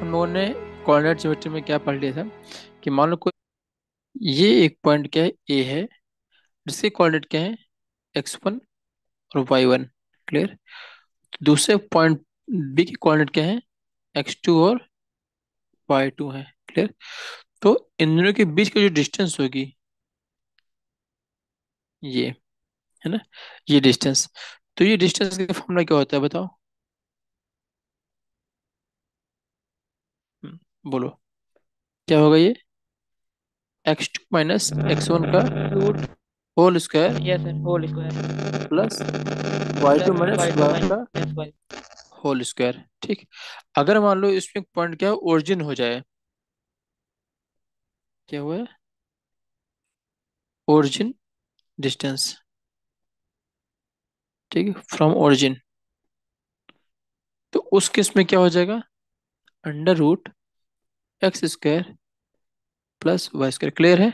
हम लोगों ने कोऑर्डिनेट ज्योमेट्री में क्या पढ़ लिया था? कि मान लो कोई, ये एक पॉइंट क्या है? ए है। जिसके कोऑर्डिनेट क्या है? एक्स वन और वाई वन क्लियर दूसरे पॉइंट बी के कोऑर्डिनेट क्या है? एक्स टू और वाई टू है क्लियर तो इन दोनों के बीच का जो डिस्टेंस होगी, ये, है ना? ये डिस्टेंस तो ये डिस्टेंस का फॉर्मूला क्या होता है, बताओ? बोलो। क्या होगा ये? X two minus X one का root whole square yes sir whole square plus Y two minus Y का होल स्क्वायर ठीक। अगर मान लो इसमें पॉइंट क्या ओरिजिन हो जाए क्या हुआ? है ओरिजिन डिस्टेंस ठीक है फ्रॉम ओरिजिन तो उस केस में क्या हो जाएगा? Under root X square plus Y square clear है?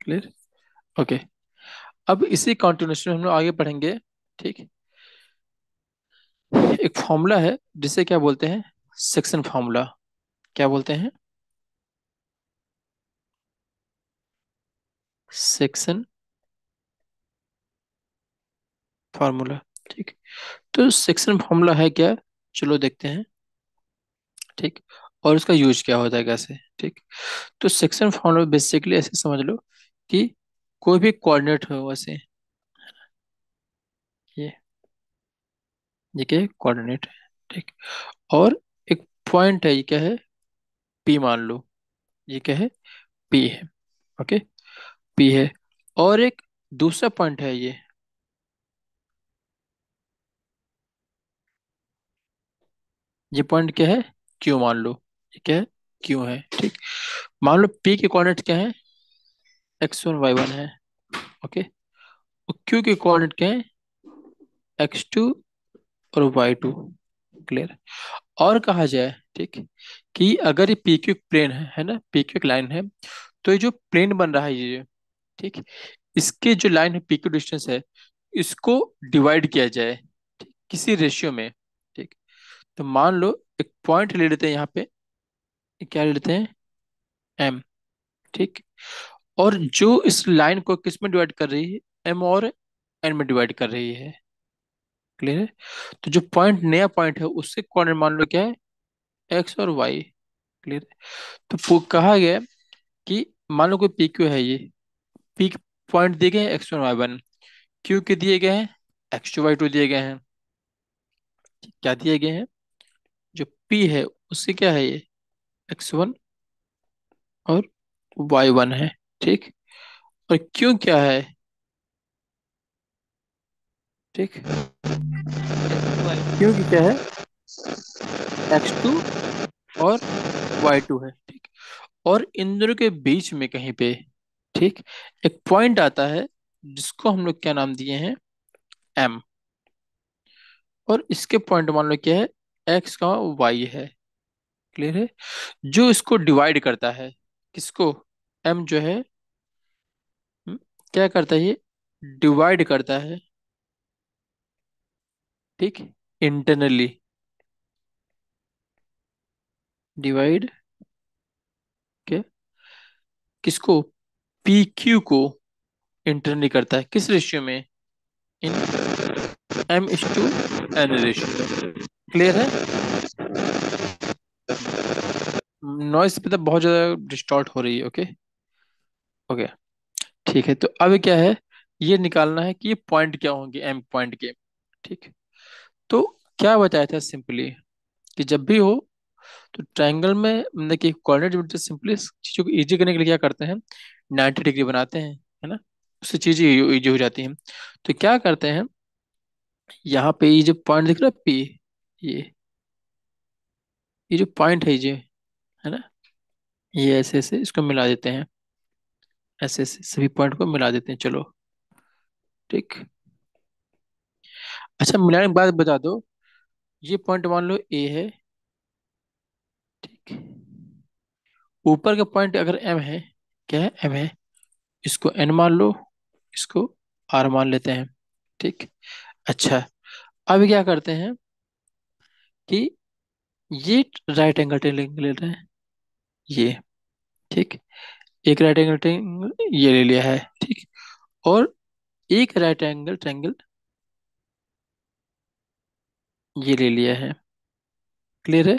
क्लियर ओके अब इसी कंटिन्यूशन हम लोग आगे पढ़ेंगे ठीक? एक फॉर्मूला है, जिसे क्या बोलते हैं? सेक्शन फॉर्मूला क्या बोलते हैं? सेक्शन फार्मूला ठीक? तो सेक्शन फार्मूला है क्या? चलो देखते हैं, ठीक? और उसका यूज़ क्या होता है कैसे, ठीक? तो सेक्शन फार्मूला बेसिकली ऐसे समझ लो कि कोई भी कोऑर्डिनेट हो वैसे ये है कोऑर्डिनेट है ठीक? और एक पॉइंट है, ये क्या है? पी मान लो, ये क्या है? पी है, ओके? पी है, और एक दूसरा पॉइंट है ये। ये पॉइंट क्या है? क्यू मान लो। क्या है? क्यू है? ठीक। मान लो पी के कोऑर्डिनेट क्या है? एक्स वन वाई वन है। ओके और क्यू के कोऑर्डिनेट क्या है? एक्स टू और वाई टू क्लियर और कहा जाए, ठीक, कि अगर ये पी क्यू प्लेन है है ना? पी क्यू एक लाइन है तो ये जो प्लेन बन रहा है, ये, ठीक, इसके जो लाइन है पी क्यू डिस्टेंस है, इसको डिवाइड किया जाए, ठीक, किसी रेशियो में, ठीक। तो मान लो एक पॉइंट ले लेते हैं यहाँ पे क्या लेते हैं? एम ठीक? और जो इस लाइन को किसमें डिवाइड कर रही है? एम और एन में डिवाइड कर रही है। क्लियर है? तो जो पॉइंट नया पॉइंट है, उससे कोऑर्डिनेट मान लो क्या है? एक्स और वाई क्लियर है? तो कहा गया कि मान लो कोई पी क्यू है ये। पी पॉइंट दिए गए X one Y one Q के दिए गए हैं? एक्स टू वाई टू दिए गए हैं। क्या दिए गए हैं? जो पी है, उससे क्या है ये? एक्स वन और वाई वन है, ठीक? और क्यों क्या है? ठीक? क्यू क्या है? एक्स टू और वाई टू है, ठीक? और इन दोनों के बीच में कहीं पे, ठीक? एक पॉइंट आता है जिसको हम लोग क्या नाम दिए हैं? एम और इसके पॉइंट मान लो क्या है? एक्स का वाई है। क्लियर है? जो इसको डिवाइड करता है किसको? एम जो है हम्म, क्या करता है ये? डिवाइड करता है ठीक? इंटरनली डिवाइड के किसको? पी क्यू को इंटरनली करता है। किस रेशियो में? In M is to N ratio clear है? नॉइस तो बहुत ज़्यादा डिस्टॉर्ट हो रही है ओके ओके ठीक है तो अब क्या है? ये निकालना है कि ये पॉइंट क्या होंगे एम पॉइंट के, ठीक? तो क्या बताया था सिंपली कि जब भी हो तो ट्रायंगल में मतलब कि कोऑर्डिनेट सिंपली चीज़ों को इजी करने के लिए क्या करते हैं? 90 डिग्री बनाते हैं, है ना? उससे चीज़ें इजी हो जाती हैं। तो क्या करते हैं? यहाँ पे ये जो पॉइंट दिख रहा है पी ये ये जो पॉइंट है ये है ना? ये ऐसे ऐसे इसको मिला देते हैं। ऐसे ऐसे सभी पॉइंट को मिला देते हैं, चलो। ठीक। अच्छा मिलाने के बाद बता दो, ये पॉइंट मान लो ए है। ठीक। ऊपर का पॉइंट अगर एम है, क्या है? एम है। इसको एन मान लो, इसको आर मान लेते हैं। ठीक। अच्छा अब क्या करते हैं कि ये राइट एंगल ट्रायंगल है। ये, ठीक? एक राइट एंगल ट्रेंगल ये ले लिया है, ठीक? और एक राइट एंगल ट्रायंगल ये ले लिया है। क्लियर है?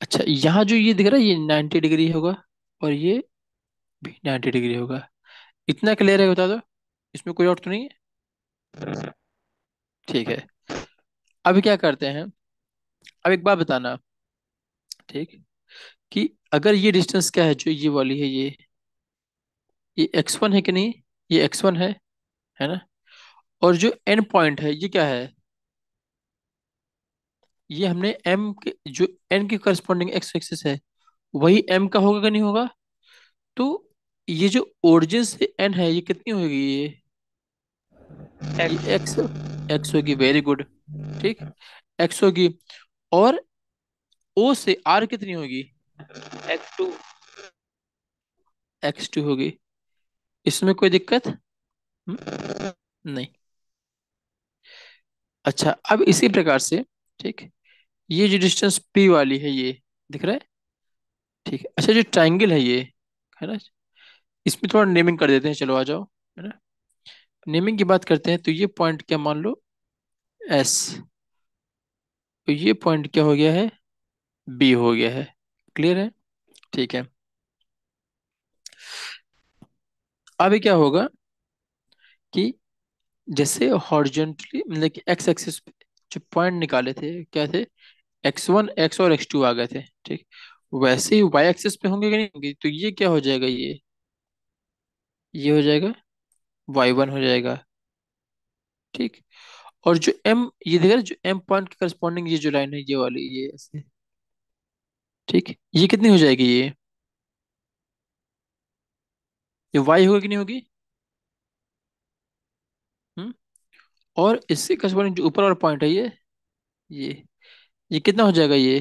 अच्छा यहाँ जो ये दिख रहा है, ये 90 डिग्री होगा, और ये भी 90 डिग्री होगा। इतना क्लियर है बता दो, इसमें कोई और तो नहीं है? ठीक है। अभी क्या करते हैं? अब एक बात बताना, ठीक? कि अगर ये डिस्टेंस क्या है जो ये वाली है ये? ये एक्स वन है कि नहीं? ये एक्स वन है है ना? और जो एन पॉइंट है ये क्या है? ये हमने एम के जो एन के करस्पॉन्डिंग एक्स एक्सिस है वही एम का होगा कि नहीं होगा? तो ये जो ओरिजिन से एन है ये कितनी होगी ये? एक्स एक्स होगी वेरी गुड ठीक? एक्स होगी और ओ से आर कितनी होगी? एक्स टू एक्स टू होगी। इसमें कोई दिक्कत? हम्म? नहीं। अच्छा अब इसी प्रकार से, ठीक? ये जो डिस्टेंस पी वाली है ये, दिख रहा है? ठीक है अच्छा जो ट्राइंगल है ये, है ना? इसमें थोड़ा नेमिंग कर देते हैं, चलो आ जाओ, है ना? नेमिंग की बात करते हैं तो ये पॉइंट क्या मान लो? एस तो ये पॉइंट क्या हो गया है? बी हो गया है। क्लियर है? ठीक है। अभी क्या होगा कि जैसे हॉरिजॉन्टली मतलब कि एक्स एक्सिस पे जो पॉइंट निकाले थे क्या थे? एक्स वन एक्स और एक्स टू आ गए थे ठीक? वैसे ही वाई एक्सिस पे होंगे कि नहीं होंगे? तो ये क्या हो जाएगा ये? ये हो जाएगा वाई वन हो जाएगा ठीक? और जो एम ये देखा जो एम पॉइंट के करस्पॉन्डिंग ये जो लाइन है ये वाली ये ऐसे। ठीक। ये कितनी हो जाएगी ये? ये वाई होगी कि नहीं होगी? हम्म। और इससे करस्पॉन्डिंग जो ऊपर वाला पॉइंट है ये ये ये कितना हो जाएगा ये?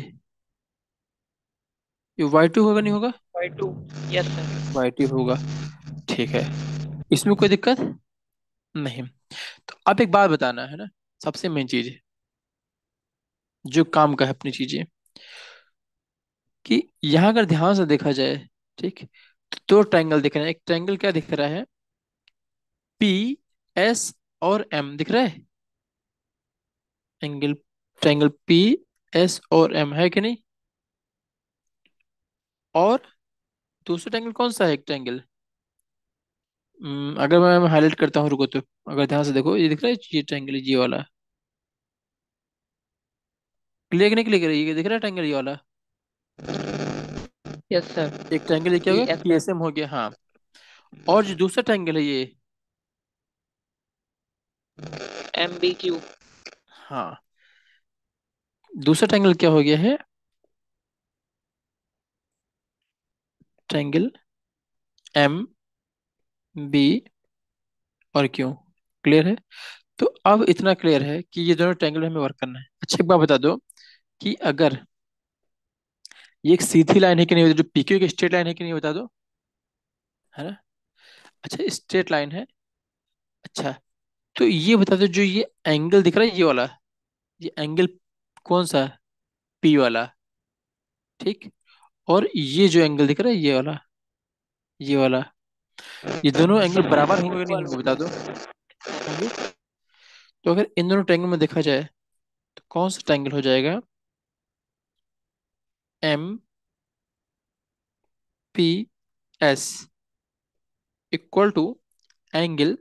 ये वाई टू होगा नहीं होगा? By two yes sir Y two होगा। ठीक है। इसमें कोई दिक्कत नहीं। तो अब एक बात बताना है ना सबसे मेन चीज़ जो काम का है अपनी चीज़ें। कि यहाँ अगर ध्यान से देखा जाए, ठीक तो ट्रायंगल दिख रहे हैं। एक ट्रायंगल क्या दिख रहा है? पी एस और एम दिख रहा है? एंगल ट्रायंगल पी एस और एम है कि नहीं? और दूसरा ट्रायंगल कौन सा है? एक ट्रायंगल अगर मैं हाईलाइट करता हूँ, रुको तो अगर ध्यान से देखो, ये दिख रहा है ये ट्रायंगल ये वाला। क्लियर नहीं क्लियर ये दिख रहा है ट्रायंगल ये वाला। यस सर एक ट्रायंगल ये क्या हो गया एस पी एस एम हो गया हाँ. और जो दूसरा ट्रायंगल है ये? एम बी क्यू हाँ. दूसरा ट्रायंगल क्या हो गया है? ट्रायंगल एम बी और क्यू क्लियर है? तो अब इतना क्लियर है कि ये दोनों ट्रायंगल हमें वर्क करना है. अच्छा एक बात बता दो कि अगर ये एक सीधी लाइन है कि नहीं जो पीक्यू की स्ट्रेट लाइन है कि नहीं बता दो है ना? अच्छा स्ट्रेट लाइन है। अच्छा तो ये बता दो, जो ये एंगल दिख रहा है, ये वाला, ये एंगल कौन सा? पी वाला। ठीक? और ये जो एंगल दिख रहा है, ये वाला ये वाला। ये दोनों एंगल बराबर होंगे नहीं होंगे, बता दो। तो अगर इन दोनों ट्रायंगल में देखा जाए तो कौन सा ट्रायंगल हो जाएगा? M P S equal to angle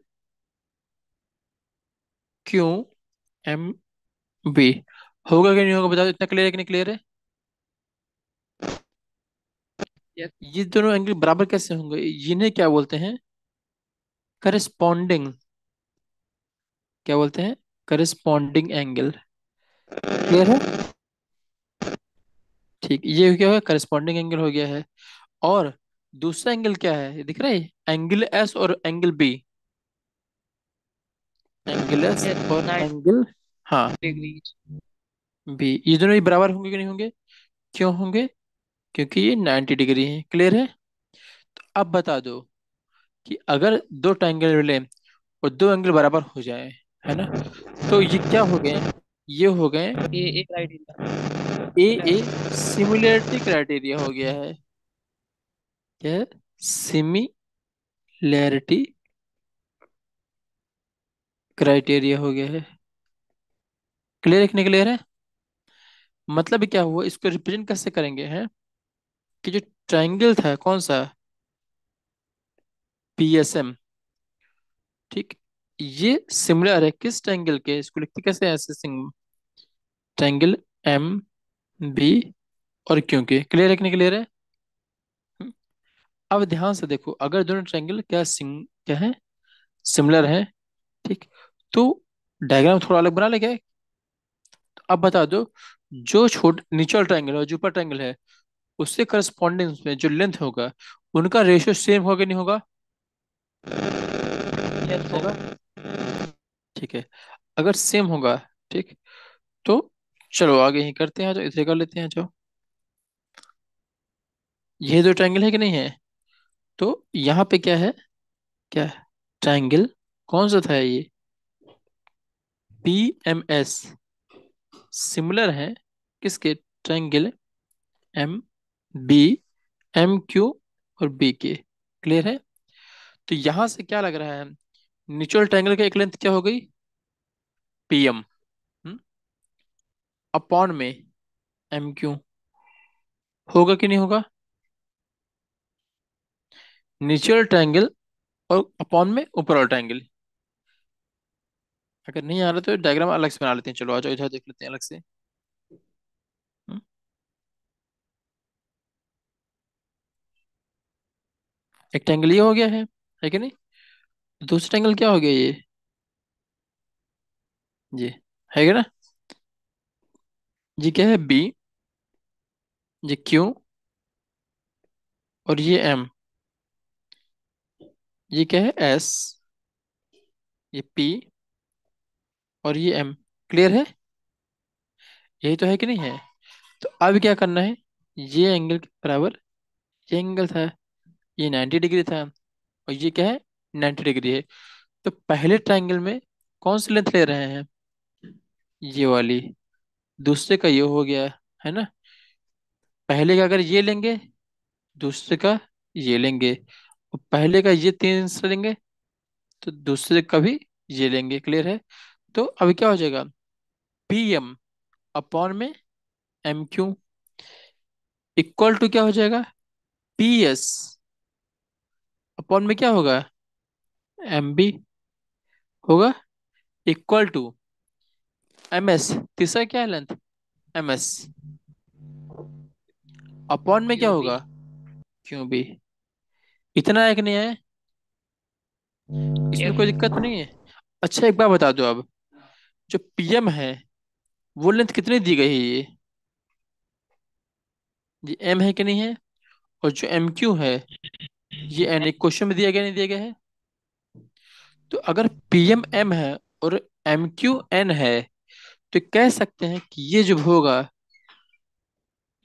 Q M B होगा कि नहीं होगा बताओ इतना क्लियर है कि नहीं क्लियर है? ये दोनों एंगल बराबर कैसे होंगे? इन्हें क्या बोलते हैं? करस्पॉन्डिंग क्या बोलते हैं? करस्पॉन्डिंग एंगल क्लियर है? ठीक ये क्या है करस्पॉन्डिंग एंगल हो गया है। और दूसरा एंगल क्या है? ये दिख रहा है? एंगल एस और एंगल बी एंगल एस और एंगल हाँ। बी ये दोनों ही बराबर होंगे कि नहीं होंगे? क्यों होंगे? क्योंकि ये 90 डिग्री है। क्लियर है? तो अब बता दो कि अगर दो ट्रायंगल मिले और दो एंगल बराबर हो जाए है ना? तो ये क्या हो गए? ये हो गए ये एक right angle A A similarity criteria हो गया है। क्या सिमिलैरिटी क्राइटेरिया हो गया है। क्लियर है कि क्लियर है? मतलब क्या हुआ? इसको रिप्रेजेंट कैसे करेंगे, हैं? कि जो ट्राइंगल था, कौन सा? पीएसएम ठीक? ये सिमिलर है किस ट्राइंगल के? इसको लिखते कैसे ऐसे ट्राइंगल एम बी और क्यों के? क्लियर है कि नहीं क्लियर है? अब ध्यान से देखो, अगर दोनों ट्राइंगल क्या सिंग क्या है? सिमिलर है, ठीक? तो डायग्राम थोड़ा अलग बना ले क्या? तो अब बता दो, जो छोट नीचे ट्राइंगल है जो ऊपर ट्राइंगल है, उससे करस्पॉन्डेंस में जो लेंथ होगा, उनका रेशियो सेम होगा कि नहीं होगा? होगा। ठीक है। अगर सेम होगा, ठीक? तो चलो आगे ही करते हैं जो इसे कर लेते हैं जो ये दो ट्राइंगल है कि नहीं है? तो यहाँ पे क्या है? क्या ट्राइंगल कौन सा था ये? पी एम एस सिमिलर है। किसके? Triangle M B M Q और बी के। क्लियर है? तो यहाँ से क्या लग रहा है? नीचुअल ट्राइंगल का एक लेंथ क्या हो गई? पी एम अपॉन में एम क्यू? होगा कि नहीं होगा? नीचुअल ट्राइंगल और अपॉन में ऊपर वाला ट्राइंगल अगर नहीं आ रहा तो डायग्राम अलग से बना लेते हैं। चलो आ जाओ इधर देख लेते हैं अलग से। हम्म, एक ट्राइंगल ये हो गया है है कि नहीं? दूसरा ट्राइंगल क्या हो गया ये? ये है क्या ना? ये क्या है बी ये क्यू और ये एम ये क्या है? एस ये पी और ये एम क्लियर है? यही तो है कि नहीं है? तो अब क्या करना है? ये एंगल के बराबर, ये एंगल था, ये 90 डिग्री था और ये क्या है? 90 डिग्री है। तो पहले ट्राइंगल में कौन सी लेंथ ले रहे हैं? ये वाली। दूसरे का ये हो गया है ना? पहले का अगर ये लेंगे, दूसरे का ये लेंगे। और पहले का ये तीन आंसर लेंगे तो दूसरे का भी ये लेंगे। क्लियर है? तो अभी क्या हो जाएगा? पी एम अपॉन में एम क्यू इक्वल टू क्या हो जाएगा? पी एस अपॉन में क्या होगा? एम बी होगा इक्वल टू एम एस तीसरा क्या है लेंथ एम एस अपॉन में क्या होगा? क्यों भी इतना है कि नहीं है? इसमें कोई दिक्कत नहीं है? अच्छा एक बार बता दो अब। जो पीएम है वो लेंथ कितनी दी गई है ये? ये एम है कि नहीं है? और जो एम क्यू है ये एन एक क्वेश्चन में दिया गया नहीं दिया गया है? तो अगर पीएम एम है और एम क्यू एन है तो कह सकते हैं कि ये जो होगा,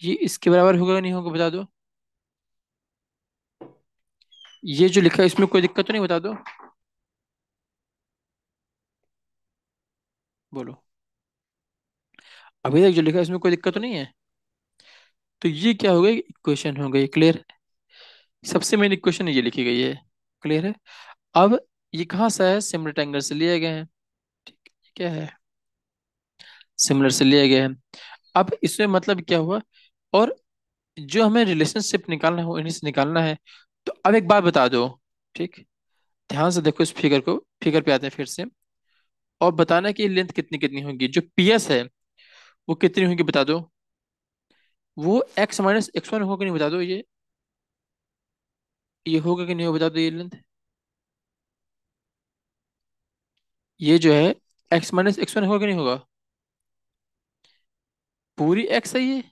ये इसके बराबर होगा नहीं होगा बता दो। ये जो लिखा है, इसमें कोई दिक्कत तो नहीं बता दो। बोलो। अभी तक जो लिखा है, इसमें कोई दिक्कत तो नहीं है? तो ये क्या हो गई इक्वेशन हो गई, क्लियर। सबसे मेन इक्वेशन ये लिखी गई है। क्लियर है? अब ये कहाँ से है सिमिलर ट्रायंगल से लिए गए हैं। ठीक क्या है? सिमिलर से लिया गया हैं। अब इसमें मतलब क्या हुआ? और जो हमें रिलेशनशिप निकालना हो इन्हीं से निकालना है। तो अब एक बात बता दो, ठीक? ध्यान से देखो इस फिगर को फिगर पे आते हैं फिर से। और बताना कि लेंथ कितनी कितनी होगी। जो पीएस है, वो कितनी होगी बता दो। वो एक्स माइनस एक्स वन होगा कि नहीं बता दो ये? ये होगा कि नहीं होगा बता दो ये लेंथ ये जो है एक्स माइनस एक्स वन होगा कि नहीं होगा? पूरी एक्स है ये?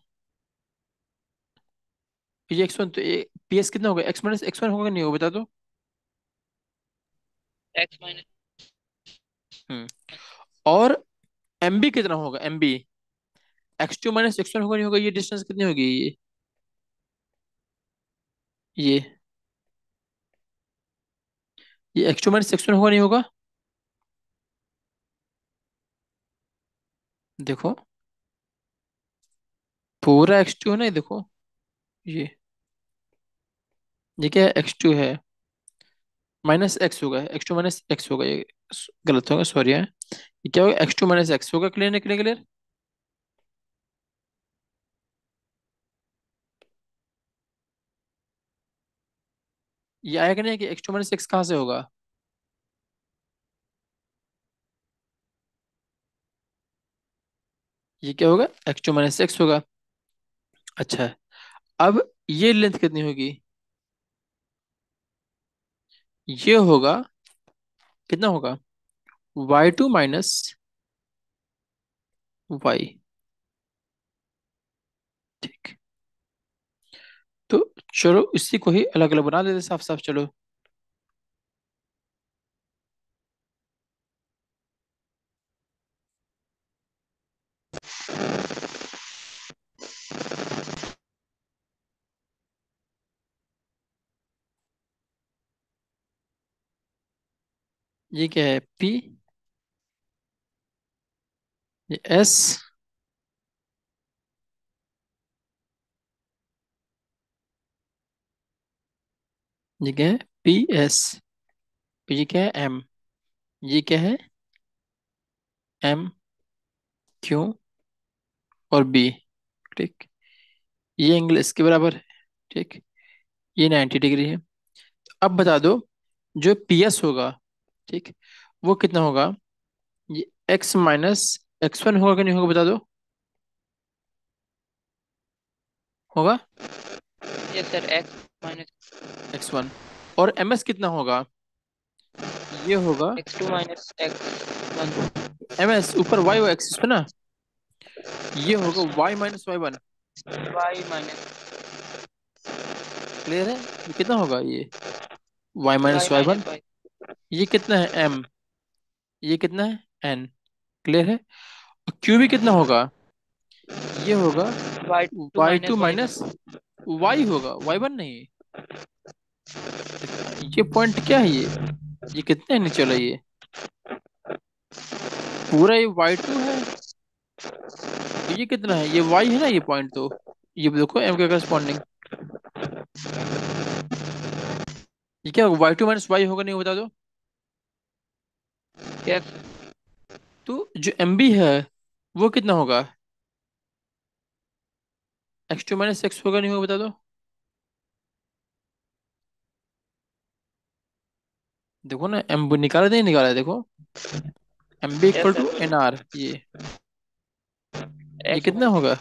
ये एक्स वन तो पी एस कितना होगा? एक्स माइनस एक्स वन होगा नहीं होगा बता दो। एक्स माइनस हम्म और एम बी कितना होगा? M B X two minus X one होगा नहीं होगा? ये डिस्टेंस कितनी होगी ये? ये ये x two minus x one होगा नहीं होगा? देखो। पूरा एक्स टू है ना देखो। ये ये क्या है? एक्स टू है। माइनस एक्स होगा एक्स टू माइनस एक्स होगा, ये गलत होगा सॉरी है। ये क्या होगा? एक्स टू माइनस एक्स होगा क्लियर है क्लियर क्लियर ये आएगा नहीं कि एक्स टू माइनस एक्स कहाँ से होगा? ये क्या होगा? एक्स टू माइनस एक्स होगा। अच्छा। अब ये लेंथ कितनी होगी? ये होगा, कितना होगा? y2 टू माइनस वाई ठीक। तो चलो, इसी को ही अलग अलग बना देते साफ़ साफ़ चलो। ये क्या है? पी ये एस ये क्या है? पी एस ये क्या है? एम ये क्या है? M Q? और बी ठीक। ये एंगल इसके बराबर है। ठीक। ये 90 डिग्री है। अब बता दो, जो पी एस होगा ठीक। वो कितना होगा? ये एक्स माइनस एक्स वन होगा कि नहीं होगा बता दो। होगा? Yes sir x minus x one और एम एस कितना होगा? ये होगा x two minus x one M S ऊपर वाई एक्सिस पे ना? ये होगा y minus y one y minus clear है? कितना होगा ये? वाई माइनस वाई वन ये कितना है? एम ये कितना है? एन क्लियर है? और क्यू भी कितना होगा? ये होगा वाई टू माइनस वाई होगा। वाई वन नहीं ये पॉइंट क्या है ये? ये कितने है नीचे वाला ये? पूरा ये वाई टू है। और ये कितना है? ये वाई है ना ये पॉइंट तो? ये देखो एम के करस्पॉन्डिंग ये क्या होगा? वाई टू माइनस वाई होगा नहीं बता दो? यस तो जो एम बी है, वो कितना होगा? एक्स टू माइनस एक्स होगा, नहीं होगा बता दो? देखो ना एम निकाला नहीं निकाला, देखो। M B equal to N R ये। ये कितना होगा?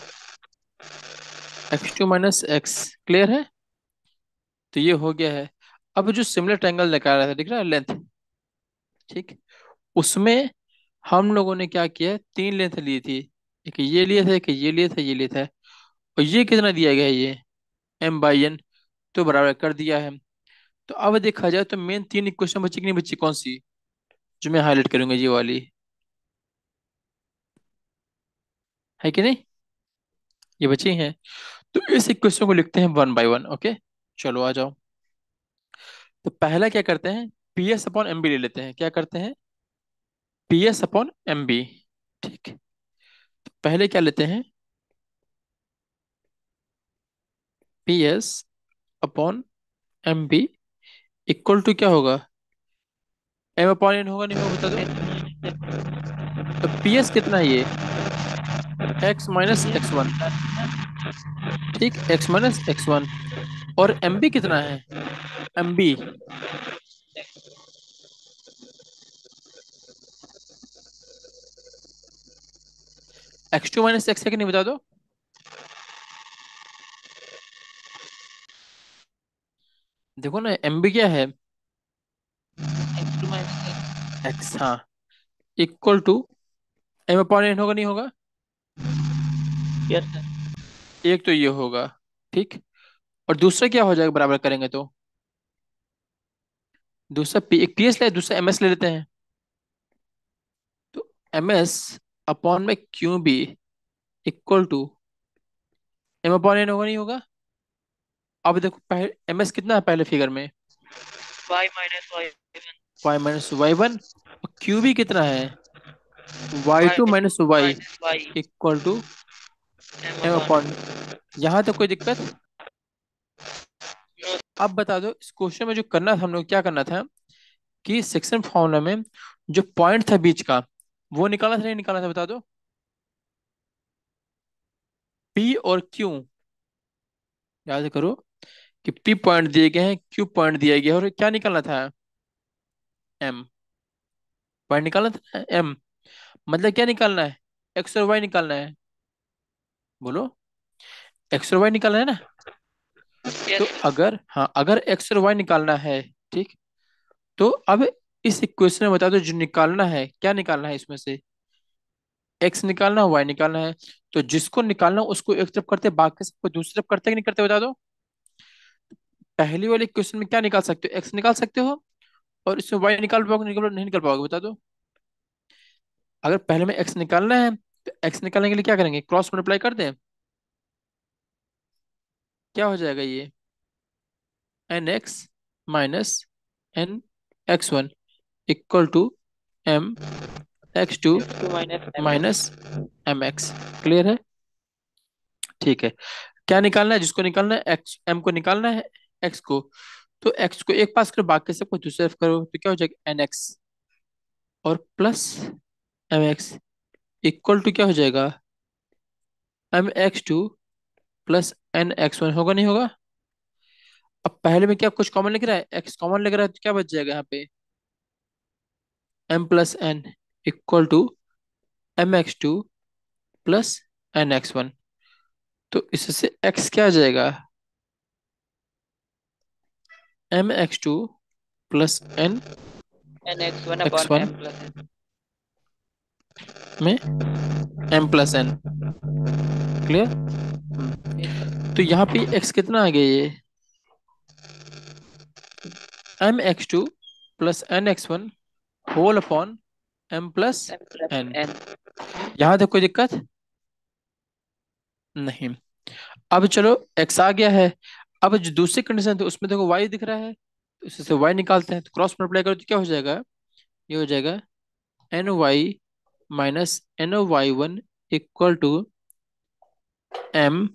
X two minus x clear है? तो ये हो गया है। अब जो सिमिलर ट्रायंगल निकाल रहा था, दिख रहा है लेंथ ठीक? उसमें हम लोगों ने क्या किया? तीन लेंथ ली थी। एक ये लिए था, एक ये लिया था, ये लिया था। और ये कितना दिया गया ये? एम बाई एन तो बराबर कर दिया है। तो अब देखा जाए तो मेन तीन इक्वेशन बची कि नहीं बची? कौन सी? जो मैं हाईलाइट करूँगा ये वाली। है कि नहीं? ये बची हैं। तो इस इक्वेशन को लिखते हैं वन बाई वन ओके चलो आ जाओ। तो पहला क्या करते हैं? P S upon M B ले लेते हैं। क्या करते हैं? P S upon M B ठीक। तो पहले क्या लेते हैं? P S upon M B equal to क्या होगा? एम अपॉन एन होगा, नहीं होगा तो पी एस कितना है ये? एक्स माइनस एक्स वन ठीक एक्स माइनस एक्स वन और एम बी कितना है? M B x two minus x है कि नहीं बता दो? देखो ना एम बी क्या है? एक्स हाँ। Equal to m upon n होगा नहीं होगा? यस सर एक तो ये होगा ठीक? और दूसरा क्या हो जाएगा बराबर करेंगे तो? दूसरा पी एक पी एस ले दूसरा एम एस ले लेते हैं। तो एम एस अपॉन में Q B equal to? M upon n होगा नहीं होगा? अब देखो पहले एम एस कितना है पहले फिगर में? Y minus y one minus y one Q B कितना है? Y two minus y equal to m upon यहाँ तक कोई दिक्कत? अब बता दो इस क्वेश्चन में जो करना था हम लोग क्या करना था? कि सेक्शन फॉर्मूला में जो पॉइंट था बीच का वो निकालना था नहीं निकाला था बता दो। पी और क्यू याद करो कि पी पॉइंट दिए गए हैं क्यू पॉइंट दिया गया है और क्या निकालना था? एम पॉइंट निकालना था? एम मतलब क्या निकालना है? एक्स और वाई निकालना है। बोलो। एक्स और वाई निकालना है ना? Yes. तो अगर हाँ अगर एक्स और वाई निकालना है ठीक? तो अब इस इक्वेशन में बता दो जो निकालना है, क्या निकालना है इसमें से? एक्स निकालना है वाई निकालना है। तो जिसको निकालना उसको एक तरफ़ करते बाकी सबको दूसरी तरफ़ करते नहीं करते, बता दो। पहली वाले क्वेश्चन में क्या निकाल सकते हो? एक्स निकाल सकते हो और इसमें वाई निकाल पाओगे, निकाल नहीं निकाल पाओगे, बता दो। अगर पहले में एक्स निकालना है तो एक्स निकालने के लिए क्या करेंगे? क्रॉस मल्टीप्लाई कर दें। क्या हो जाएगा ये? N x minus n x one equal to m x two minus m x. Clear है? ठीक है। क्या निकालना है? जिसको निकालना है एक्स एम को निकालना है एक्स को। तो एक्स को एक पास करो बाकी सबको दूसरे तरफ़ करो तो क्या हो जाएगा? N x. और plus m x equal to क्या हो जाएगा? M x two plus n x one होगा नहीं होगा? अब पहले में क्या कुछ कॉमन लिख रहा है? एक्स कॉमन लिख रहा है तो क्या बच जाएगा यहाँ पे? M plus n equal to m x two plus n x one तो इससे एक्स क्या आ जाएगा? M x two plus n n x one x one में एम प्लस एन क्लियर तो यहाँ पे एक्स कितना आ गया ये? M x two plus n x one whole upon m plus n यहाँ तक कोई दिक्कत? नहीं। अब चलो एक्स आ गया है। अब जो दूसरी कंडीशन थी उसमें देखो वाई दिख रहा है तो इससे वाई निकालते हैं तो क्रॉस मल्टीप्लाई करो तो क्या हो जाएगा? ये हो जाएगा n y minus n y one equal to m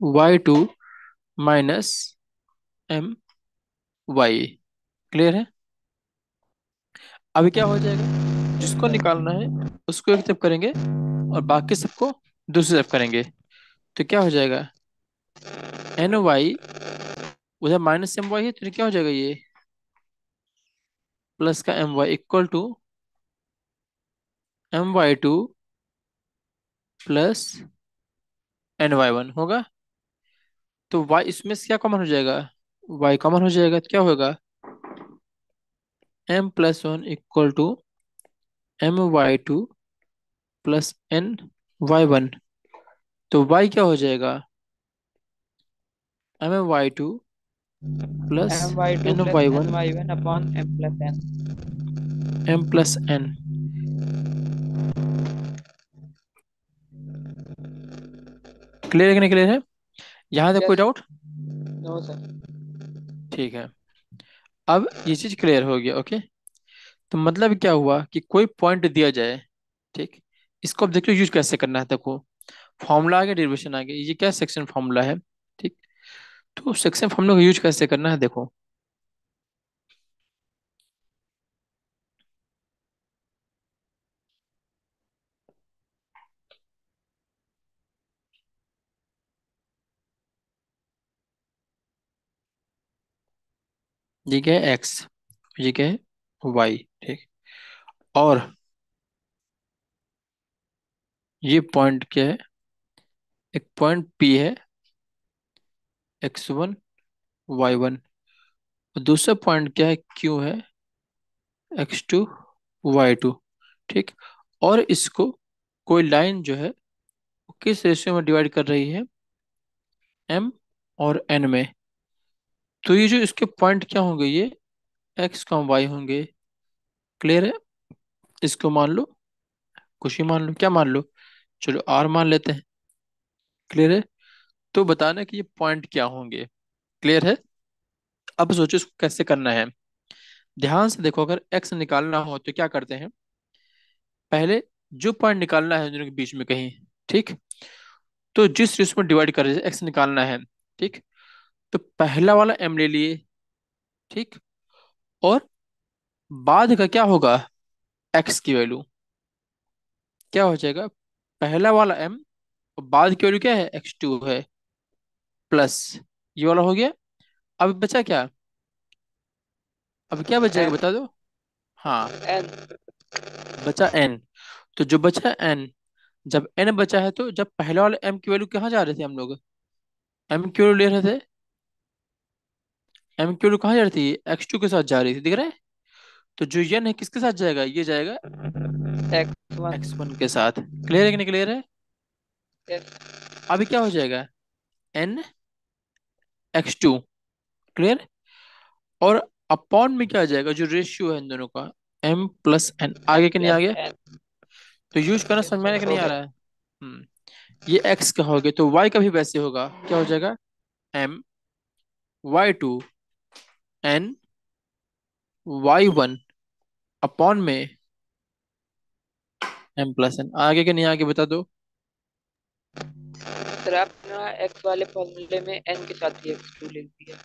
y two minus m y clear है? अभी क्या हो जाएगा? जिसको निकालना है, उसको एक तरफ़ करेंगे और बाकी सबको दूसरी तरफ़ करेंगे। तो क्या हो जाएगा? एन वाई उधर माइनस एम वाई है तो क्या हो जाएगा ये? प्लस का m y equal to m y two plus n y one होगा। तो वाई इसमें से क्या कॉमन हो जाएगा? वाई कॉमन हो जाएगा तो क्या होगा? M plus one equal to m y two plus n y one तो वाई क्या हो जाएगा? M y two plus n y one y one upon m plus n m plus n clear है कि नहीं क्लियर है? यहाँ तक कोई डाउट नो सर ठीक है। अब ये चीज़ क्लियर हो गया ओके तो मतलब क्या हुआ कि कोई पॉइंट दिया जाए, ठीक? इसको अब देखो यूज़ कैसे करना है, देखो। फॉर्मूला आ गया डेरिवेशन आ गया ये क्या सेक्शन फॉर्मूला है, ठीक? तो सेक्शन फॉर्मूला का यूज़ कैसे करना है, देखो। ये क्या है? एक्स ये क्या है? वाई ठीक। और ये पॉइंट क्या है? एक पॉइंट पी है। एक्स वन वाई वन और दूसरा पॉइंट क्या है? क्यू है। एक्स टू वाई टू ठीक। और इसको कोई लाइन जो है किस रेशियो में डिवाइड कर रही है? एम और एन में। तो ये जो इसके पॉइंट क्या होंगे, ये एक्स कॉम वाई होंगे क्लियर है? इसको मान लो कुछ ही मान लो, क्या मान लो? चलो आर मान लेते हैं क्लियर है? तो बताना कि ये पॉइंट क्या होंगे क्लियर है? अब सोचो इसको कैसे करना है। ध्यान से देखो, अगर एक्स निकालना हो तो क्या करते हैं? पहले जो पॉइंट निकालना है दोनों के बीच में कहीं, ठीक? तो जिस में डिवाइड कर एक्स निकालना है, ठीक? तो पहला वाला एम ले लिए ठीक? और बाद का क्या होगा? एक्स की वैल्यू क्या हो जाएगा? पहला वाला एम और बाद की वैल्यू क्या है? एक्स टू है। प्लस ये वाला हो गया। अब बचा क्या? अब क्या बच जाएगा बता दो। हाँ। एन बचा एन तो जो बचा एन जब एन बचा है तो जब पहले वाले एम की वैल्यू कहाँ जा रहे थे हम लोग? एम की वैल्यू ले रहे थे एम क्यू वैल्यू कहाँ जा रही थी? एक्स टू के साथ जा रही थी दिख रहा है? तो जो यन है किसके साथ जाएगा? ये जाएगा एक्स वन एक्स वन के साथ। क्लियर है कि नहीं क्लियर है? अभी क्या हो जाएगा? एन एक्स टू क्लियर और अपॉन में क्या आ जाएगा? जो रेशियो है इन दोनों का एम प्लस एन आगे के नहीं आ गया तो यूज़ करना समझ में कि नहीं आ रहा है? हम्म ये एक्स का हो गया तो वाई का भी वैसे होगा। क्या हो जाएगा? M y two n y one upon में एम प्लस एन आगे के नहीं आगे बता दो। सर आपने एक्स वाले फॉर्मूले में एन के साथ ही एक्स टू लिख दिया।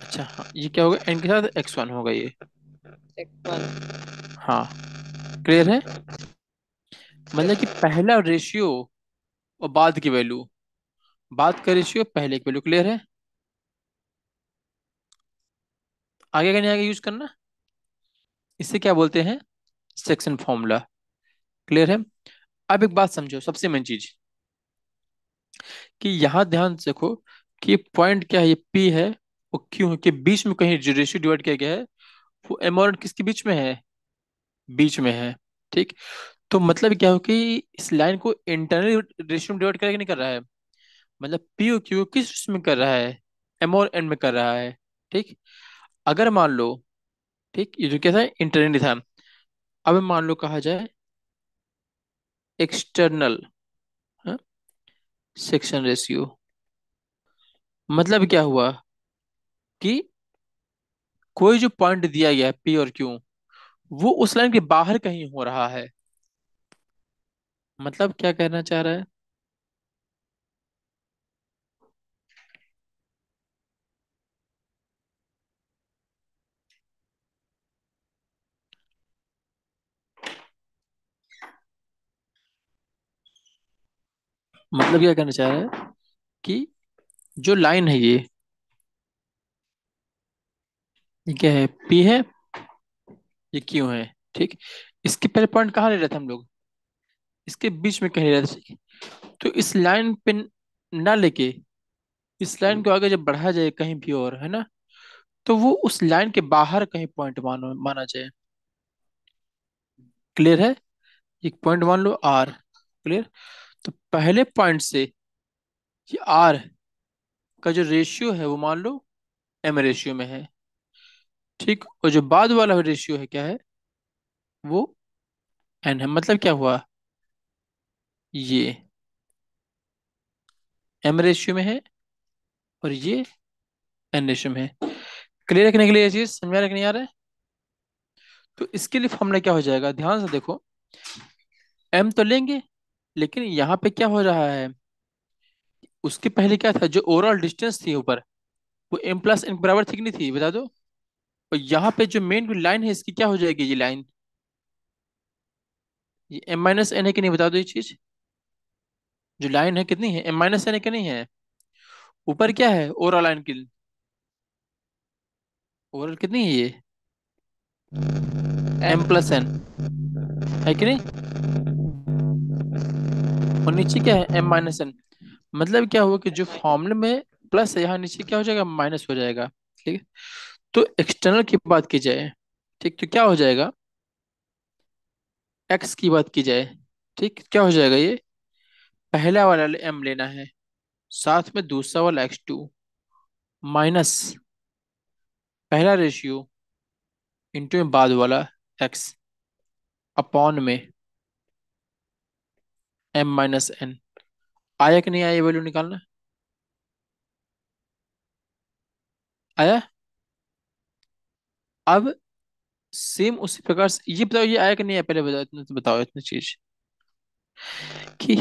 अच्छा हाँ ये क्या होगा? एन के साथ एक्स वन होगा ये। एक्स वन हाँ। क्लियर है? मतलब कि पहला रेशियो और बाद की वैल्यू बाद का रेशियो पहले की वैल्यू क्लियर है? आगे का नहीं आगे यूज़ करना? इसे क्या बोलते हैं? सेक्शन फॉर्मूला क्लियर है? अब एक बात समझो, सबसे मेन चीज़। कि यहाँ ध्यान देखो कि पॉइंट क्या है? ये पी है और क्यू है? कि बीच में कहीं रेशियो डिवाइड किया गया है, वो एम और किसके बीच में है? बीच में है, ठीक? तो मतलब क्या हो कि इस लाइन को इंटरनल रेशियो में डिवाइड करके नहीं कर रहा है। मतलब पी और क्यू किसमें कर रहा है? एम और एन में कर रहा है, ठीक? अगर मान लो, ठीक, ये जो क्या था इंटरनली था। अब मान लो कहा जाए एक्सटर्नल सेक्शन रेशियो मतलब क्या हुआ कि कोई जो पॉइंट दिया गया है पी और क्यू वो उस लाइन के बाहर कहीं हो रहा है। मतलब क्या कहना चाह रहा है? मतलब क्या कहना चाह रहा है कि जो लाइन है ये ये क्या है? पी है? ये क्यू है, ठीक? इसके पहले पॉइंट कहाँ ले रहे थे हम लोग? इसके बीच में कहीं रहे थे। तो इस लाइन पे ना लेके, इस लाइन को आगे जब बढ़ाया जाए कहीं भी और, है ना? तो वो उस लाइन के बाहर कहीं पॉइंट मानो, माना जाए। क्लियर है? एक पॉइंट मान लो आर क्लियर तो पहले पॉइंट से ये आर का जो रेशियो है, वो मान लो एम रेशियो में है। ठीक? और जो बाद वाला रेशियो है, क्या है? वो एन है। मतलब क्या हुआ? ये एम रेशियो में है और ये एन रेशियो में है। क्लियर रखने के लिए क्लियर चीज़ समझ नहीं आ रहा है? तो इसके लिए फॉर्मूला क्या हो जाएगा? ध्यान से देखो। एम तो लेंगे लेकिन यहाँ पे क्या हो रहा है? उसके पहले क्या था? जो ओवरऑल डिस्टेंस थी ऊपर, वो एम प्लस एन बराबर थी कि नहीं थी? बता दो। और यहाँ पे जो मेन लाइन है, इसकी क्या हो जाएगी ये लाइन ये एम माइनस एन है कि नहीं? बता दो ये चीज़। जो लाइन है कितनी है? एम माइनस एन है कि नहीं है? ऊपर क्या है? ओवरऑल लाइन की। ओवरऑल कितनी है ये? एम प्लस एन है कि नहीं? और नीचे क्या है? एम माइनस एन मतलब क्या हुआ कि जो फॉर्मूले में प्लस है, यहाँ नीचे क्या हो जाएगा? माइनस हो जाएगा, ठीक है? तो एक्सटर्नल की बात की जाए, ठीक तो क्या हो जाएगा? एक्स की बात की जाए, ठीक, क्या हो जाएगा ये? पहला वाला एम लेना है, साथ में दूसरा वाला एक्स टू माइनस पहला रेशियो इंटू में बाद वाला एक्स अपॉन में एम माइनस एन आया कि नहीं आया ये वैल्यू निकालना? आया? अब सेम उसी प्रकार से ये बताओ ये आया कि नहीं आया? पहले बताओ इतने तो बताओ इतनी चीज़। कि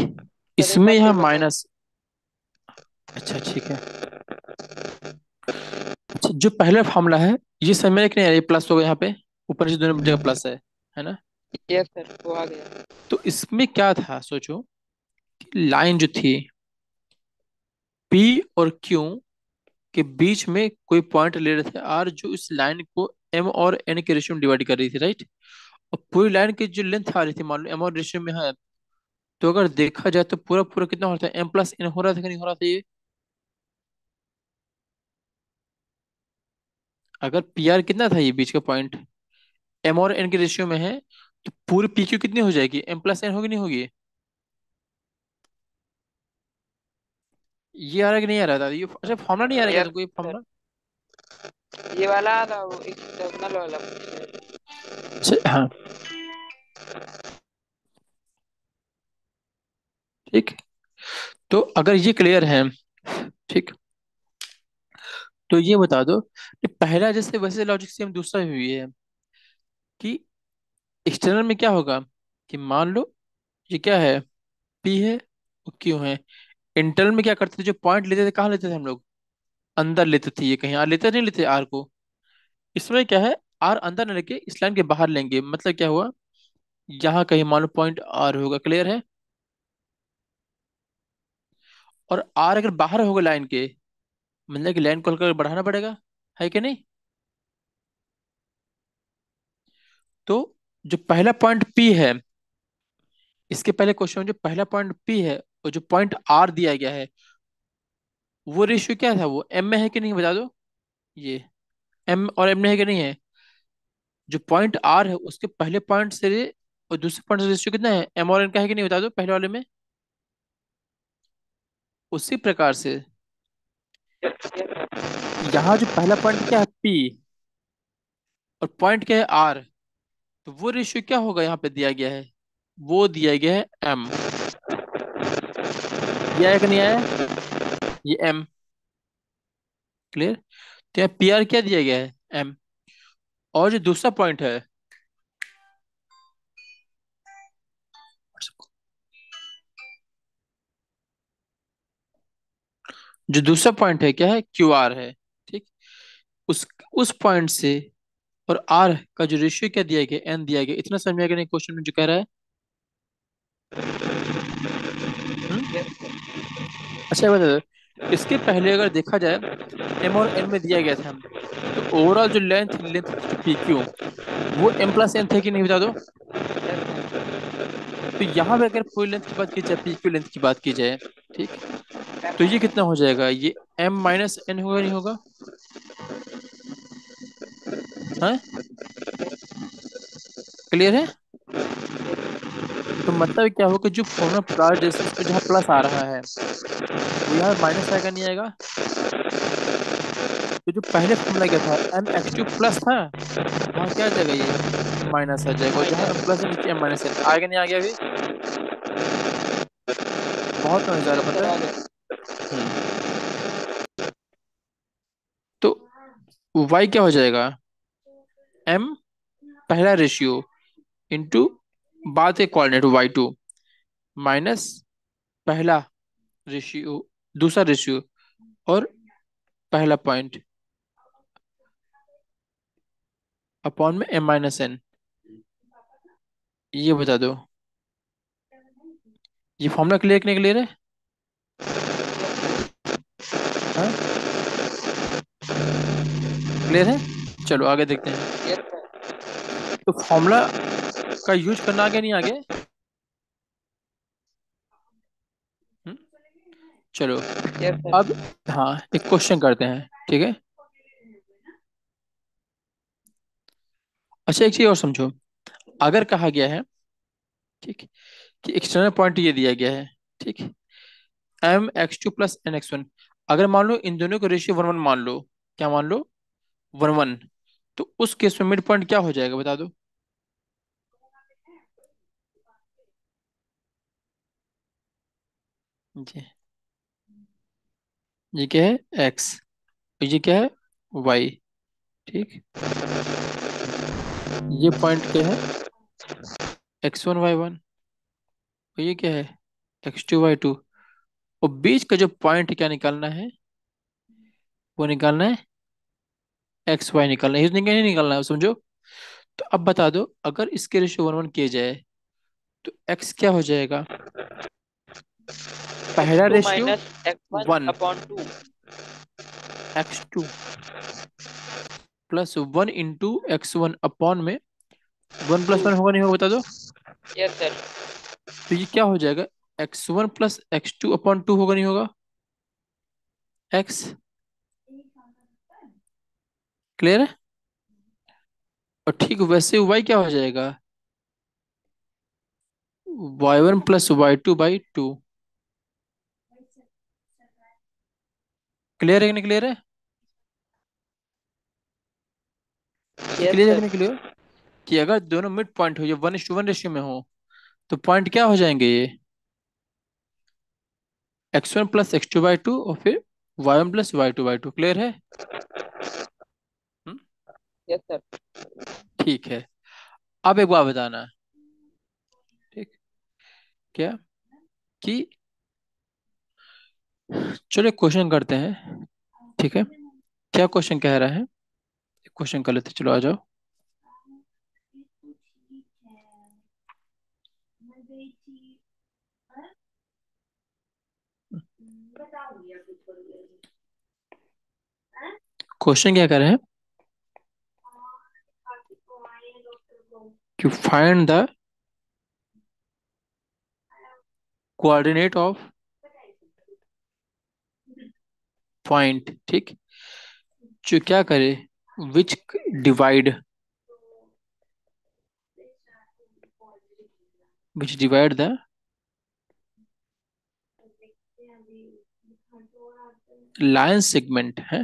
इसमें यहाँ माइनस अच्छा ठीक है। अच्छा जो पहला फॉर्मूला है ये समझ में कि नहीं ये प्लस होगा यहाँ पे। ऊपर से दोनों जगह प्लस है है ना? यस सर वो आ गया। तो इसमें क्या था, सोचो, कि लाइन जो थी पी और क्यू के बीच में कोई पॉइंट ले रहे थे आर जो इस लाइन को एम और एन के रेशियो में डिवाइड कर रही थी राइट और पूरी लाइन की जो लेंथ आ रही थी, मान लो एम और रेशियो में है तो अगर देखा जाए तो पूरा पूरा कितना हो रहा था? एम प्लस एन हो रहा था कि नहीं हो रहा था ये? अगर पी आर कितना था ये बीच का पॉइंट एम और एन के रेशियो में है तो पूरी पी क्यू कितनी हो जाएगी? एम प्लस एन होगी नहीं होगी? ये आ रहा कि नहीं आ रहा था ये अच्छा फॉर्मूला नहीं आ रहा है क्या यस तुमको? ये फॉर्मूला ये वाला था वो एक्सटर्नल वाला। रहे अच्छा हाँ। ठीक। तो अगर ये क्लियर है ठीक। तो ये बता दो कि पहला जैसे वैसे लॉजिक सेम दूसरा भी है कि एक्सटर्नल में क्या होगा कि मान लो ये क्या है? पी है और क्यू है। इंटरनल में क्या करते थे? जो पॉइंट लेते थे, कहाँ लेते थे हम लोग? अंदर लेते थे ये कहीं। आर लेते नहीं लेते? आर को। इसमें क्या है? आर अंदर न लेके इस लाइन के बाहर लेंगे। मतलब क्या हुआ? यहाँ कहीं मान लो पॉइंट आर होगा। क्लियर है? और आर अगर बाहर होगा लाइन के मतलब कि लाइन को हल्का बढ़ाना पड़ेगा। है कि नहीं? तो जो पहला पॉइंट पी है, इसके पहले क्वेश्चन में जो पहला पॉइंट पी है और जो पॉइंट आर दिया गया है, वो रेशियो क्या था वो? एम में है कि नहीं बता दो? ये एम और एम में है कि नहीं है? जो पॉइंट आर है, उसके पहले पॉइंट से और दूसरे पॉइंट से रेशियो कितना है? एम और एन का है कि नहीं बता दो पहले वाले में? उसी प्रकार से यहाँ जो पहला पॉइंट क्या है पी और पॉइंट क्या है आर तो वो रेशियो क्या होगा यहाँ पे दिया गया है? वो दिया गया है एम ये आया नहीं आया? ये एम क्लियर तो यहाँ पी आर क्या दिया गया है? एम और जो दूसरा पॉइंट है, जो दूसरा पॉइंट है, क्या है? क्यू आर है, ठीक? उस उस पॉइंट से और आर का जो रेशियो क्या दिया गया? एन दिया गया। इतना समझ में आएगा क्वेश्चन में जो कह रहा है? हम्म? अच्छा बता इसके पहले अगर देखा जाए एम और एन में दिया गया था। तो ओवरऑल जो लेंथ लेंथ पी क्यू वो एम प्लस एन थे कि नहीं, बता दो? तो यहाँ पे अगर पूरी लेंथ की बात की जाए पी क्यू लेंथ की बात की जाए, ठीक? तो ये कितना हो जाएगा? ये एम माइनस एन होगा नहीं होगा? हाँ? क्लियर है? तो मतलब क्या होगा जो फॉर्मूला प्लस जैसे इसमें जहाँ प्लस आ रहा है वो यहाँ माइनस आएगा, नहीं आएगा? तो जो पहले फॉर्मूला क्या था एम एक्स टू प्लस था, वहाँ क्या जाएगा ये? माइनस आ जाएगा, और जहाँ प्लस नीचे एम माइनस है। आएगा, नहीं आ गया अभी? बहुत आ रहा पता है? हम्म। तो वाई क्या हो जाएगा? M, पहला रेशियो इंटू बाद के कोऑर्डिनेट वाई टू माइनस पहला रेशियो दूसरा रेशियो और पहला पॉइंट अपॉन में एम माइनस एन ये बता दो। ये फॉर्मूला क्लियर करने है हाँ? क्लियर है? चलो, आगे देखते हैं। तो फॉर्मूला का यूज़ करना आगे नहीं, आगे? हम्म चलो। अब हाँ एक क्वेश्चन करते हैं, ठीक है? अच्छा एक चीज़ और समझो। अगर कहा गया है, ठीक, कि एक्सटर्नल पॉइंट ये दिया गया है, ठीक? M x two plus n x one अगर मान लो इन दोनों का रेशियो वन वन मान लो, क्या मान लो? वन वन तो उस केस में मिड पॉइंट क्या हो जाएगा, बता दो। जी। ये क्या है? एक्स ये क्या है? वाई ठीक। ये पॉइंट क्या है? एक्स वन वाई वन और ये क्या है? एक्स टू वाई टू और बीच का जो पॉइंट क्या निकालना है, वो निकालना है एक्स वाई निकालना है। नहीं नहीं निकालना है समझो? तो अब बता दो अगर इसके रेशियो वन वन किए जाए तो एक्स क्या हो जाएगा? पहला ratio one one upon two x two plus one into x one upon में वन प्लस वन होगा नहीं होगा बता दो। यस सर तो ये क्या हो जाएगा? X one plus x two upon two होगा नहीं होगा? एक्स क्लियर है और ठीक वैसे वाई क्या हो जाएगा? Y one plus y two by two clear है कि नहीं क्लियर है? क्लियर है कि नहीं क्लियर कि अगर दोनों मिड पॉइंट हो या वन टू वन रेशियो में हो तो पॉइंट क्या हो जाएँगे ये? X one plus x two by two और फिर y one plus y two by two clear है? यस सर ठीक है। अब एक बात बताना ठीक? क्या? कि चलो क्वेश्चन करते हैं। ठीक है? क्या क्वेश्चन कह रहा है? क्वेश्चन कर लेते चलो आ जाओ। क्वेश्चन क्या कर रहे हैं? कि find the coordinate of point ठीक? जो क्या करे? Which divide which divide the line segment है?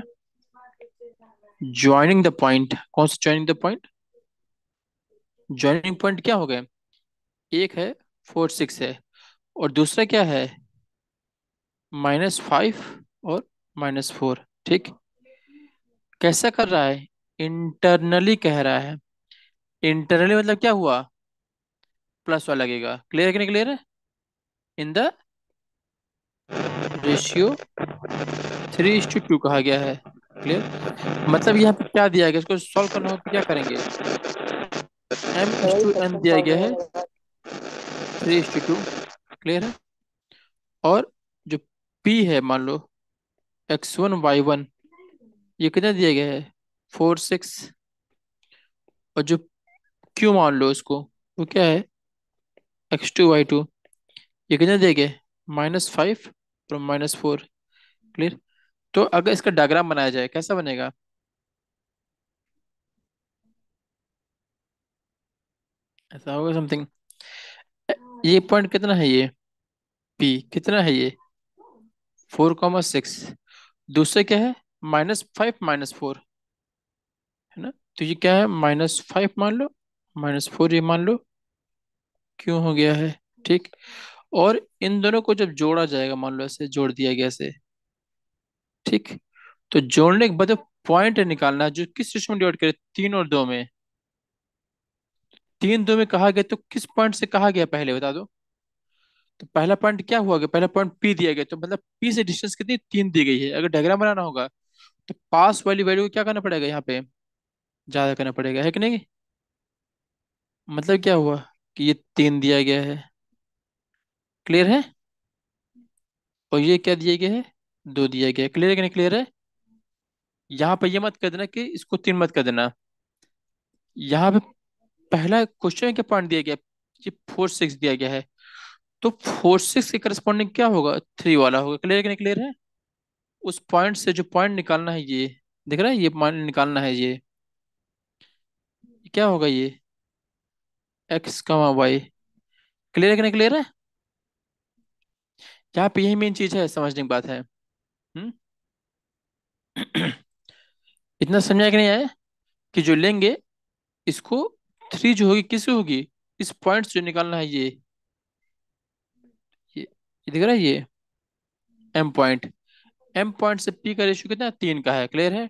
ज्वाइनिंग द पॉइंट कौन सा joining the point joining point क्या हो गए? एक है फोर सिक्स है। और दूसरा क्या है? माइनस फाइव और माइनस फोर ठीक? कैसा कर रहा है? इंटरनली कह रहा है। इंटरनली मतलब क्या हुआ? प्लस वाला लगेगा। क्लियर कि नहीं क्लियर है in the ratio three is to two कहा गया है। क्लियर मतलब यहाँ पे क्या दिया गया? इसको सॉल्व करना हो तो क्या करेंगे? एम टू एम दिया गया है। थ्री टू टू क्लियर है। और जो पी है, मान लो एक्स वन वाई वन ये कितना दिया गया है? फोर सिक्स और जो क्यू मान लो इसको, वो क्या है? एक्स टू वाई टू ये कितना दिया गया माइनस फाइव और माइनस फोर क्लियर तो अगर इसका डायग्राम बनाया जाए, कैसा बनेगा? ऐसा होगा समथिंग ये पॉइंट कितना है ये? पी कितना है ये? फोर कॉमा सिक्स दूसरे क्या है? माइनस फाइव माइनस फोर है ना? तो ये क्या है? माइनस फाइव मान लो। माइनस फोर ये मान लो। क्यों हो गया है? ठीक। और इन दोनों को जब जोड़ा जाएगा, मान लो ऐसे जोड़ दिया गया ऐसे। ठीक। तो जोड़ने के बाद पॉइंट निकालना है जो किस रेशियो में डिवाइड करे? तीन और दो में। तीन दो में कहा गया तो किस पॉइंट से कहा गया पहले, बता दो? तो पहला पॉइंट क्या हुआ? गया पहला पॉइंट पी दिया गया तो मतलब पी से डिस्टेंस कितनी? तीन दी गई है। अगर डायग्राम बनाना होगा तो पास वाली वैल्यू को क्या करना पड़ेगा यहाँ पे? ज़्यादा करना पड़ेगा, है कि नहीं? मतलब क्या हुआ कि ये तीन दिया गया है। क्लियर है? और ये क्या दिया गया है? दो दिया गया है। क्लियर है कि नहीं क्लियर है? यहाँ पे ये मत कर देना कि इसको तीन मत कर देना। यहाँ पे पहला क्वेश्चन क्या पॉइंट दिया गया, ये फोर सिक्स दिया गया है। तो फोर सिक्स के करस्पॉन्डिंग क्या होगा? थ्री वाला होगा। क्लियर है कि नहीं क्लियर है? उस पॉइंट से जो पॉइंट निकालना है ये, दिख रहा है? ये पॉइंट निकालना है ये। क्या होगा ये? एक्स कमा वाई क्लियर है कि नहीं क्लियर है? यहाँ पे यही मेन चीज़ है, समझने की बात है। हम्म? इतना समझा कि नहीं आया? कि जो लेंगे, इसको थ्री जो होगी किस होगी? इस पॉइंट जो निकालना है ये। ये, ये दिख रहा है ये? एम पॉइंट एम पॉइंट से पी का रेशियो कितना तीन का है। क्लियर है?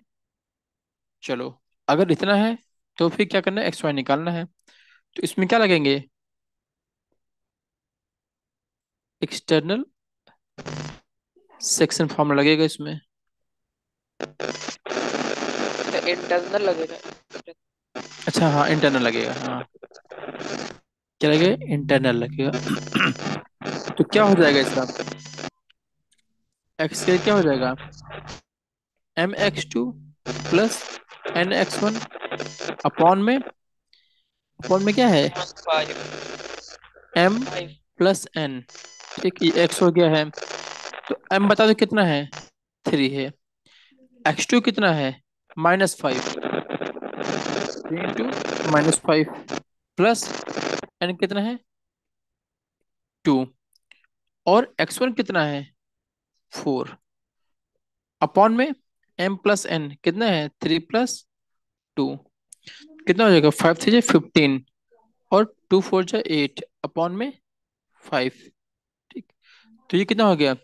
चलो अगर इतना है तो फिर क्या करना है? एक्स वाई निकालना है। तो इसमें क्या लगेंगे? एक्सटर्नल सेक्शन फॉर्म लगेगा इसमें। इंटरनल लगेगा। अच्छा हाँ इंटरनल लगेगा हाँ। क्या लगेगा? इंटरनल लगेगा। तो क्या हो जाएगा इसका? एक्स के क्या हो जाएगा? M x two plus n x one upon में? अपॉन में क्या है? एम प्लस एन ठीक एक्स हो गया है। तो एम बता दो कितना है? थ्री है। एक्स टू कितना है? Minus five three into minus five plus n कितना है? टू और एक्स वन कितना है? फोर अपॉन में एम प्लस एन कितना है? थ्री प्लस टू कितना हो जाएगा? फाइव थ्री फिफ्टीन और टू फोर जा एट अपॉन में फाइव ठीक. तो ये कितना हो गया?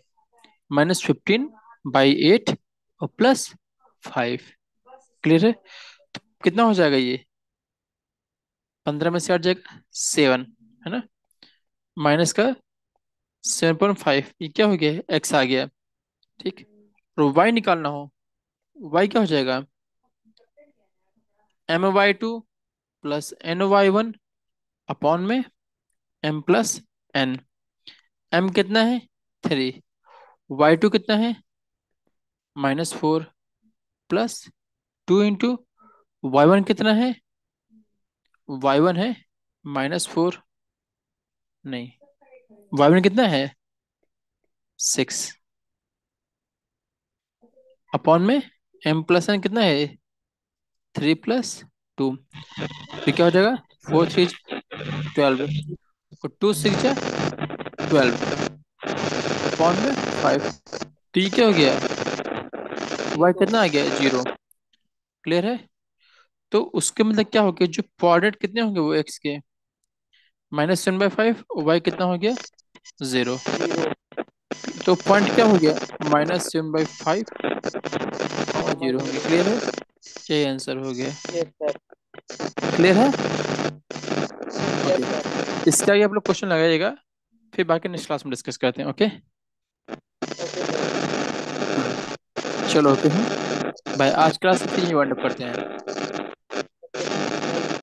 माइनस फिफ्टीन बाई एट और प्लस फाइव क्लियर है? कितना हो जाएगा ये? पंद्रह में से हट जाएगा सेवन, है ना? माइनस का सेवन पॉइंट फाइव, ये क्या हो गया एक्स आ गया। ठीक? और वाई निकालना हो। वाई क्या हो जाएगा? M y two plus n y one upon में एम प्लस एन एम कितना है? थ्री वाई टू कितना है? Minus four plus two into y one कितना है? वाई वन है? Minus four? नहीं। वाई वन कितना है? सिक्स। अपॉन में एम प्लस एन कितना है? Three plus two. तो क्या हो जाएगा? Four three twelve. और टू सिक्स ट्वेल्व। अपॉन में फाइव। तो ये क्या हो गया? वाई कितना आ गया? ज़ीरो। क्लियर है? तो उसके मतलब क्या हो गया? जो कोऑर्डिनेट कितने होंगे वो एक्स के? Minus seven by five y कितना हो गया? ज़ीरो तो पॉइंट क्या हो गया? माइनस सेवन बाई फाइव और ज़ीरो हो गया क्लियर है? यही आंसर हो गया. क्लियर है? यस इसका आगे आप लोग क्वेश्चन लगाइएगा फिर बाकी नेक्स्ट क्लास में डिस्कस करते हैं ओके चलो ओके हैं भाई आज क्लास यही वाइंड अप करते हैं।